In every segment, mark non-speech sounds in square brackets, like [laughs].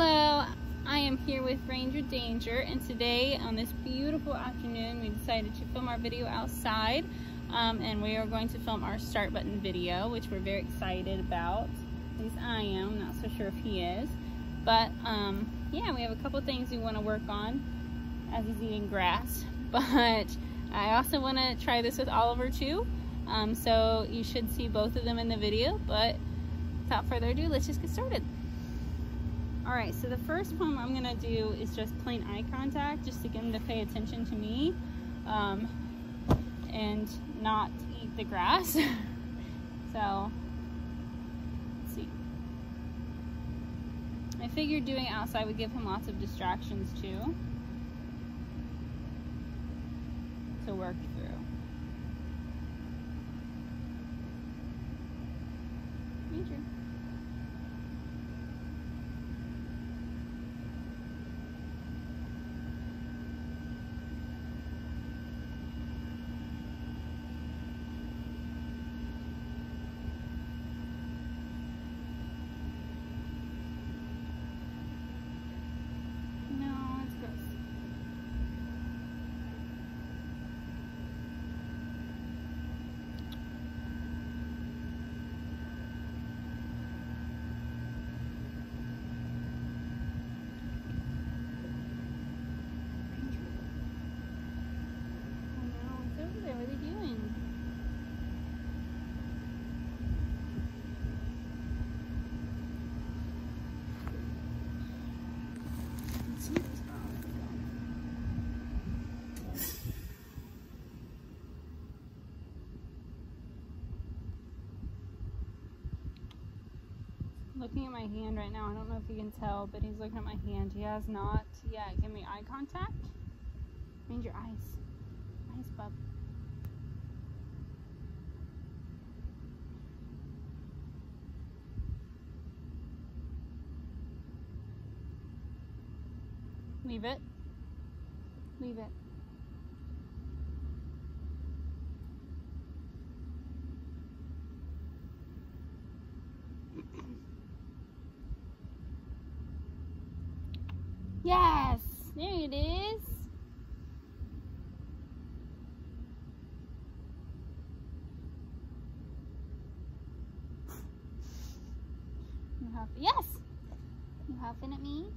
Hello, I am here with Ranger Danger and today on this beautiful afternoon we decided to film our video outside um, and we are going to film our start button video which we're very excited about. At least I am, not so sure if he is. But um, yeah, we have a couple things we want to work on as he's eating grass. [laughs] But I also want to try this with Oliver too. Um, so you should see both of them in the video. But without further ado, let's just get started. All right, so the first one I'm gonna do is just plain eye contact, just to get him to pay attention to me um, and not eat the grass. [laughs] so, let's see. I figured doing outside would give him lots of distractions too to work through. Major. No, it's gross. Oh no, it's over there. What are they doing? Let's see what's wrong with them. Looking at my hand right now, I don't know if you can tell, but he's looking at my hand. He has not yet given me eye contact. Mind your eyes. Eyes, bub. Leave it. Leave it. Yes, there it is. You huff. Yes. You huffing at me?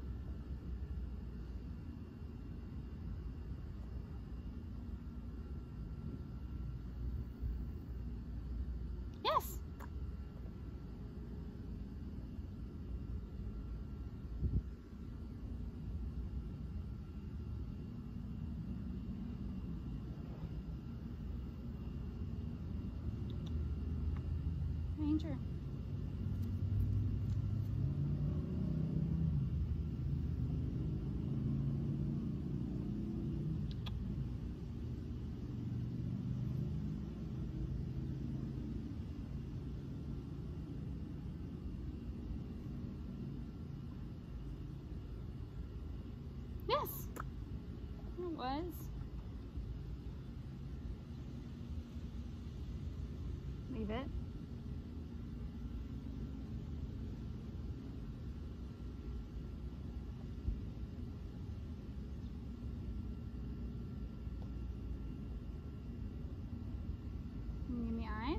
Yes. Ranger. Yes. It was. Leave it. Can you give me eyes?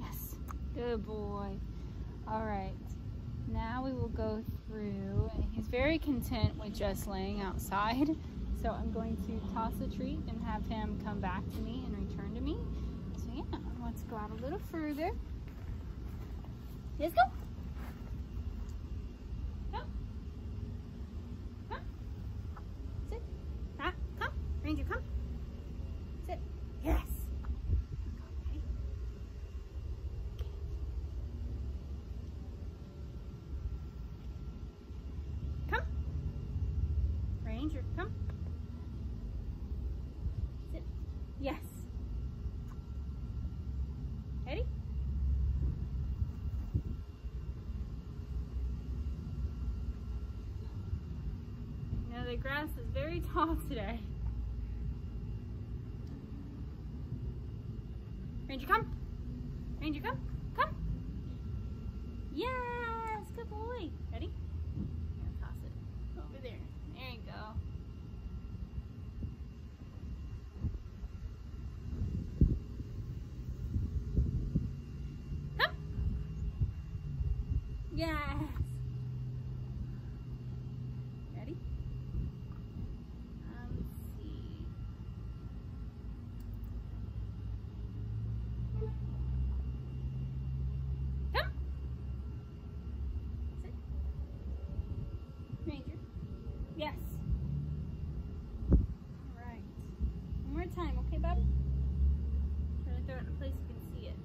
Yes. Good boy. All right. Now we will go through. He's very content with just laying outside. So I'm going to toss a treat and have him come back to me and return to me. So yeah, let's go out a little further. Let's go. Come. Come. Sit. Ah, come. Ranger, come. Sit. Yes. Okay. Come. Ranger, come. Sit. Yes. Ready? Now the grass is very tall today. Ranger, come. Ranger, come. Come. Yes, good boy. Ready? toss it over there. There you go. Come. Yes. Yes. All right. One more time, okay, bub? Try to throw it in a place you can see it.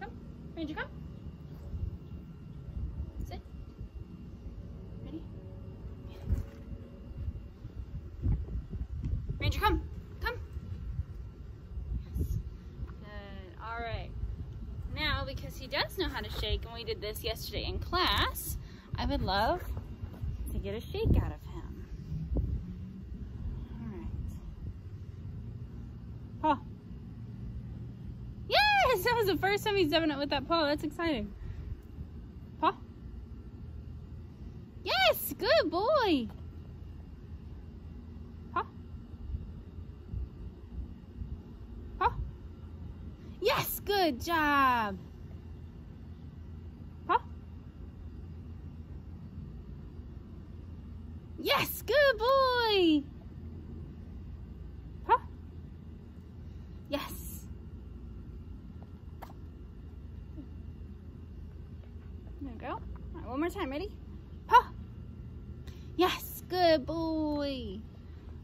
Come. Ranger, come. Sit. Ready? Ranger, come. Come. Yes. Good. All right. Now, because he does know how to shake, and we did this yesterday in class, I would love to get a shake out of him. All right. Paw. Yes, that was the first time he's done it with that paw. That's exciting. Paw. Yes, good boy. Good job. Yes, good boy. Huh? Yes. There we go. All right, one more time. Ready? Huh? Yes, good boy.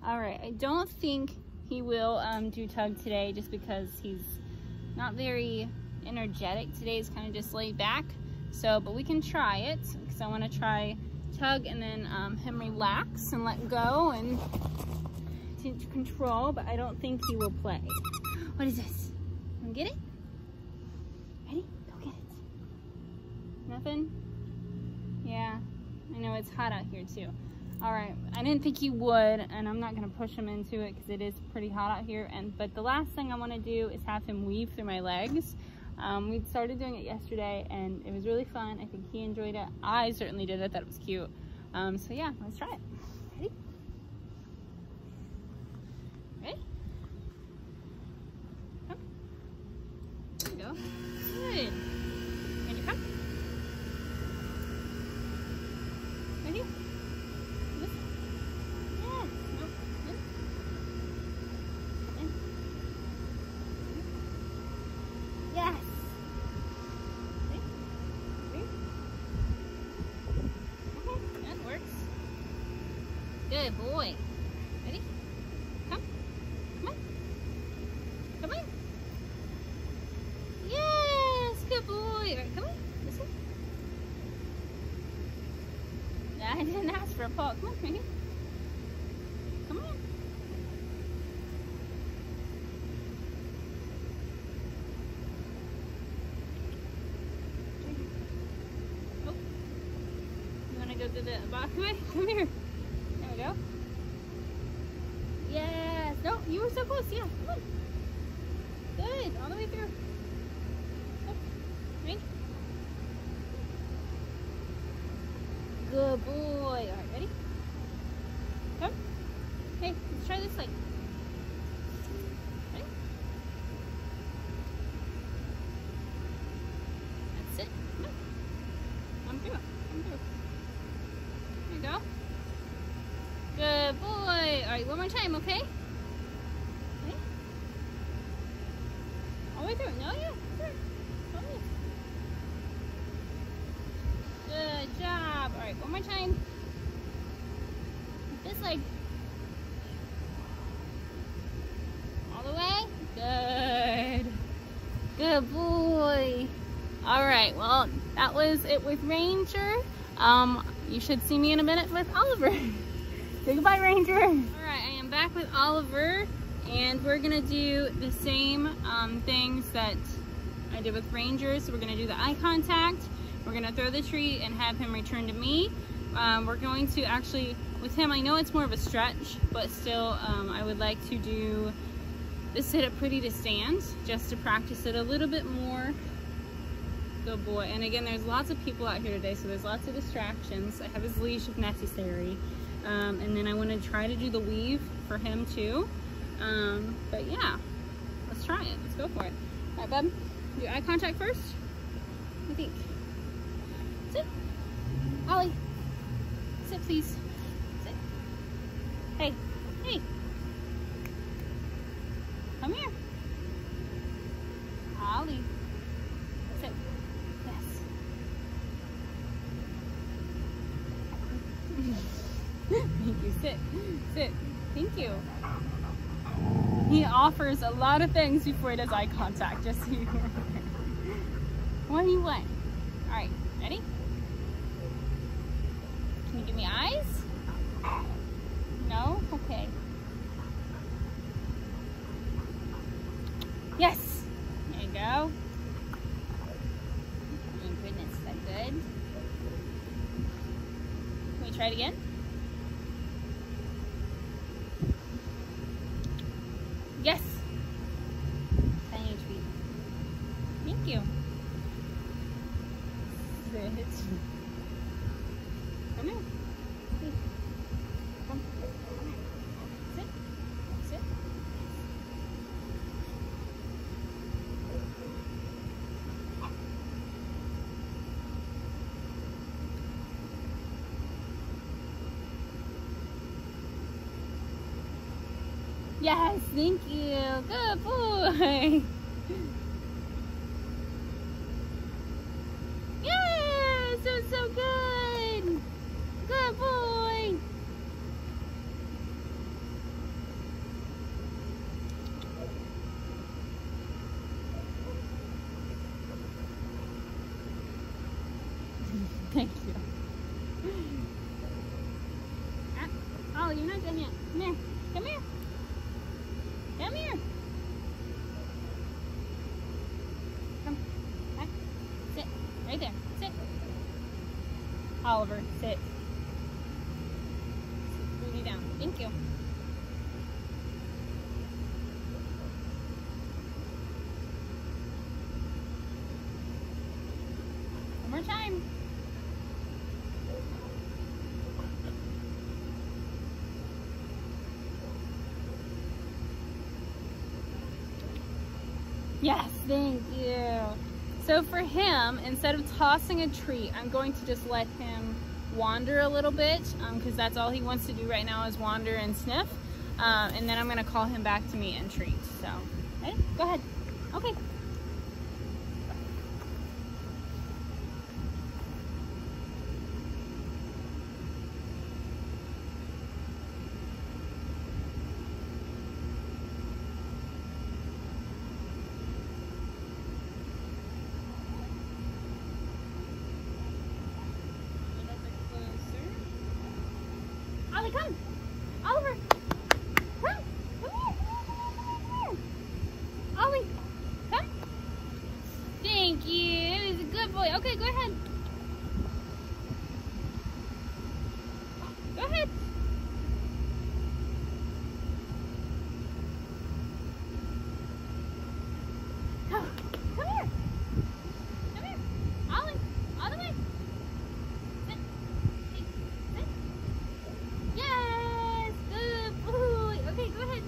All right, I don't think he will um, do tug today just because he's not very energetic. Today is kind of just laid back. So, but we can try it because I want to try tug and then um, him relax and let go and teach control, but I don't think he will play. What is this? Get it? Ready? Go get it. Nothing? Yeah, I know it's hot out here too. All right, I didn't think he would, and I'm not gonna push him into it because it is pretty hot out here. And But the last thing I wanna do is have him weave through my legs. Um, we started doing it yesterday and it was really fun. I think he enjoyed it. I certainly did. It, I thought it was cute. Um, so yeah, let's try it. Ready? Ready? Come. There you go. Good. And you come. Ready? Good boy. Ready? Come. Come on. Come on. Yes, good boy. All right, come on. This way. I for a paw. Come on. Oh. You want to go to the back? [laughs] Come here There we go. Yes. No, you were so close. Yeah, come on. Good. All the way through. Oh, right. Good boy. All right, ready? Come. Hey, let's try this side. Ready? That's it. Come on. Come through. Come through. There you go. Good boy. All right, one more time, okay? Okay. All the way through. No, yeah. Good job. All right, one more time. This leg. All the way. Good. Good boy. All right, well, that was it with Ranger. Um, you should see me in a minute with Oliver. [laughs] Say goodbye, Ranger. All right, I am back with Oliver, and we're gonna do the same um, things that I did with Ranger. So we're gonna do the eye contact, we're gonna throw the treat and have him return to me. Um, we're going to actually, with him, I know it's more of a stretch, but still, um, I would like to do This sit up pretty to stand, just to practice it a little bit more. Good boy. And again, there's lots of people out here today, so there's lots of distractions. I have his leash if necessary. Um, and then I want to try to do the weave for him too. Um, but yeah, let's try it. Let's go for it. All right, bub. Do eye contact first. I think. Ollie. Sit, please. Sit. Hey. Hey. Come here. Ollie. Sit. Yes. Thank you. Sit. Sit. Thank you. He offers a lot of things before he does eye contact, just so you [laughs] know. What do you want? Alright, ready? Can you give me eyes? No? Okay. Yes! There you go. Oh goodness, is that good? Can we try it again? Yes. Tiny treat. Thank you. Sit. Come here. Please. Come. Come here. Sit. Sit. Yes, thank you. Good boy. [laughs] Yes, that was so good. Good boy. Thank you. Ah, Oh, you're not done yet. Come here. Come here. Come here. Come. Back. Sit. Right there. Sit. Oliver, sit. Booty down. Thank you. One more time. Yes, thank you. So for him, instead of tossing a treat, I'm going to just let him wander a little bit because um, that's all he wants to do right now is wander and sniff. Um, and then I'm going to call him back to me and treat. So, ready? Go ahead. Okay. A little bit closer. Ollie, come. Oliver. Come. Come here. Come here. Ollie, come. Thank you. He's a good boy. Okay, go ahead. Go ahead. Come. Come here. Come here. Ollie, all the way. Sit. Sit. Sit. Yes! Good boy! Okay, go ahead.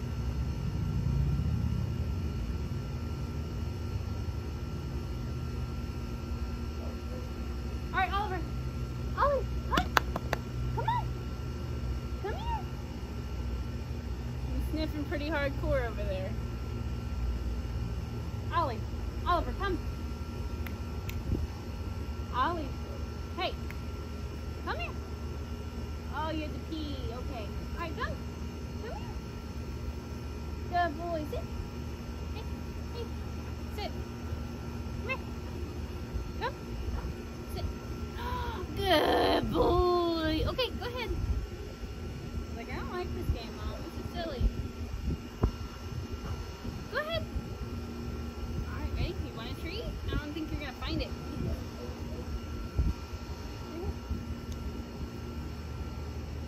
Alright, Oliver. Ollie, come! Come on! Come here! He's sniffing pretty hardcore over there. Ollie, Oliver, come. Ollie, hey, come here. Oh, you had to pee. Okay. All right, come. Come here. Good boy. Sit. Hey, hey. Sit. Come. Sit. [gasps] Good boy. Okay, go ahead. Like, I don't like this game, Mom. This is silly. Go ahead. All right, ready? You want a treat? I don't think you're going to find it.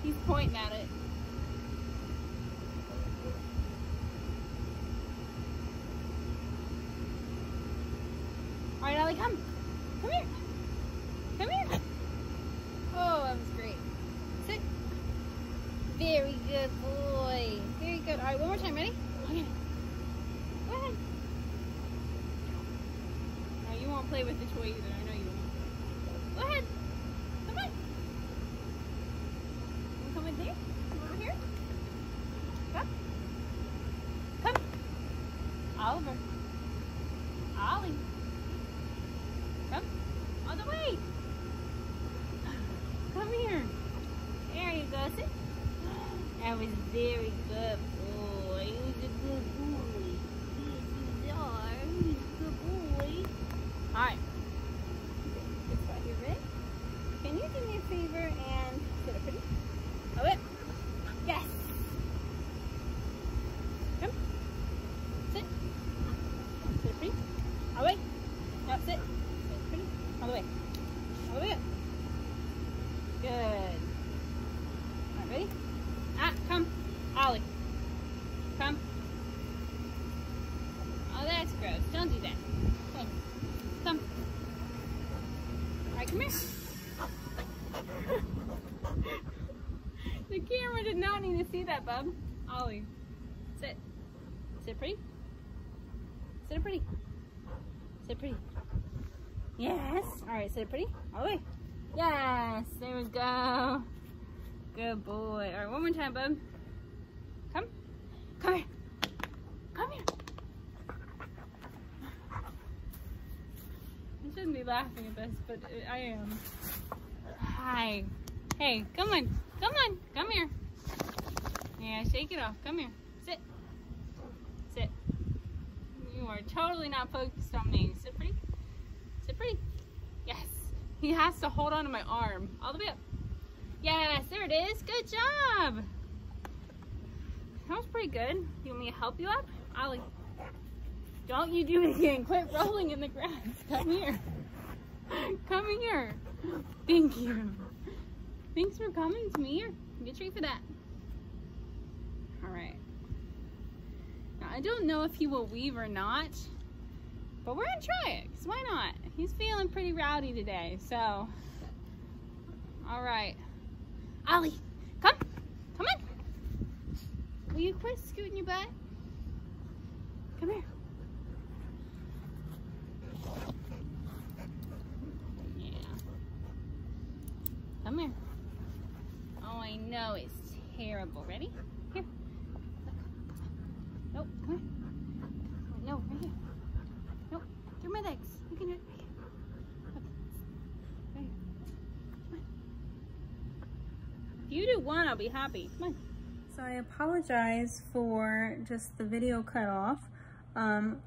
He's pointing at it. Ollie, come. Come here. Come here. Oh, that was great. Sit. Very good boy. Very good. All right, one more time. Ready? Okay. Go ahead. No, you won't play with the toy either. I know you won't. Go ahead. Come on. You come with me? Come over here. Come. Come. Oliver. Ollie. Come. All the way. Come here. There you go. Sit. That was very good, boy. He was a good boy. Yes, you are. He's a good boy. All right. This right here, ready? Can you do me a favor and sit up pretty? Oh, it. Yes. Come. Sit. Sit up pretty. All the way. Now sit. Sit pretty. All the way. All the way up. Good. All right, ready? Ah, come. Ollie. Come. Oh, that's gross. Don't do that. Okay. Come. All right, come here. the camera did not need to see that, bub. Ollie. Sit. Sit pretty. Sit pretty. Sit pretty. Yes. All right, sit pretty. All the way. Yes. There we go. Good boy. All right, one more time, bub. Come. Come here. Come here. I shouldn't be laughing at this, but I am. Hi. Hey, come on. Come on. Come here. Yeah, shake it off. Come here. Sit. Sit. You are totally not focused on me. Sit pretty. Sit pretty. Yes. He has to hold on to my arm. All the way up. Yes, there it is. Good job. That was pretty good. You want me to help you up? Ollie. Don't you do it again. Quit rolling in the grass. Come here. Come here. Thank you. Thanks for coming to me. Here, get treat for that. All right. I don't know if he will weave or not, but we're gonna try it, because why not? He's feeling pretty rowdy today, so. All right. Ollie, come, come on. Will you quit scooting your butt? Come here. Yeah. Come here. Oh, I know it's terrible. Ready? Here. Nope, come here. No, right here. Nope, through my legs. You can do it right here. Okay. Right here. Come on. If you do one, I'll be happy. Come on. So I apologize for just the video cut off. Um,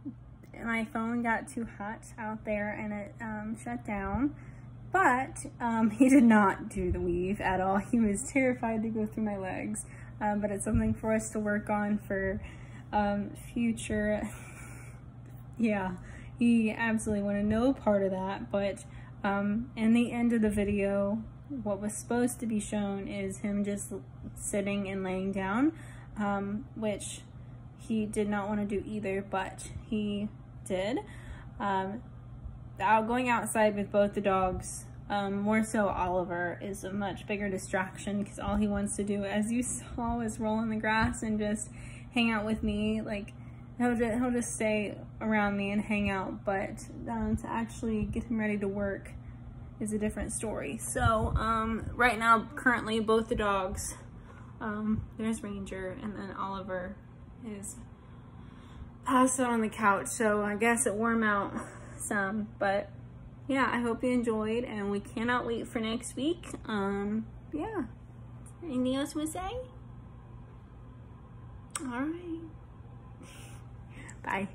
my phone got too hot out there and it um, shut down. But um, [laughs] he did not do the weave at all. He was terrified to go through my legs. Um, but it's something for us to work on for um, future. [laughs] yeah, he absolutely wanted no part of that. But um, in the end of the video, what was supposed to be shown is him just sitting and laying down, um, which he did not want to do either, but he did. Um, going outside with both the dogs, um, more so Oliver, is a much bigger distraction because all he wants to do, as you [laughs] saw, is roll in the grass and just hang out with me. Like, he'll just, he'll just stay around me and hang out, but um, to actually get him ready to work is a different story. So um, right now, currently, both the dogs, um, there's Ranger and then Oliver is passed out on the couch. So I guess it warm out some, but yeah, I hope you enjoyed and we cannot wait for next week. Um, yeah. Anything else you want to say? All right. [laughs] Bye.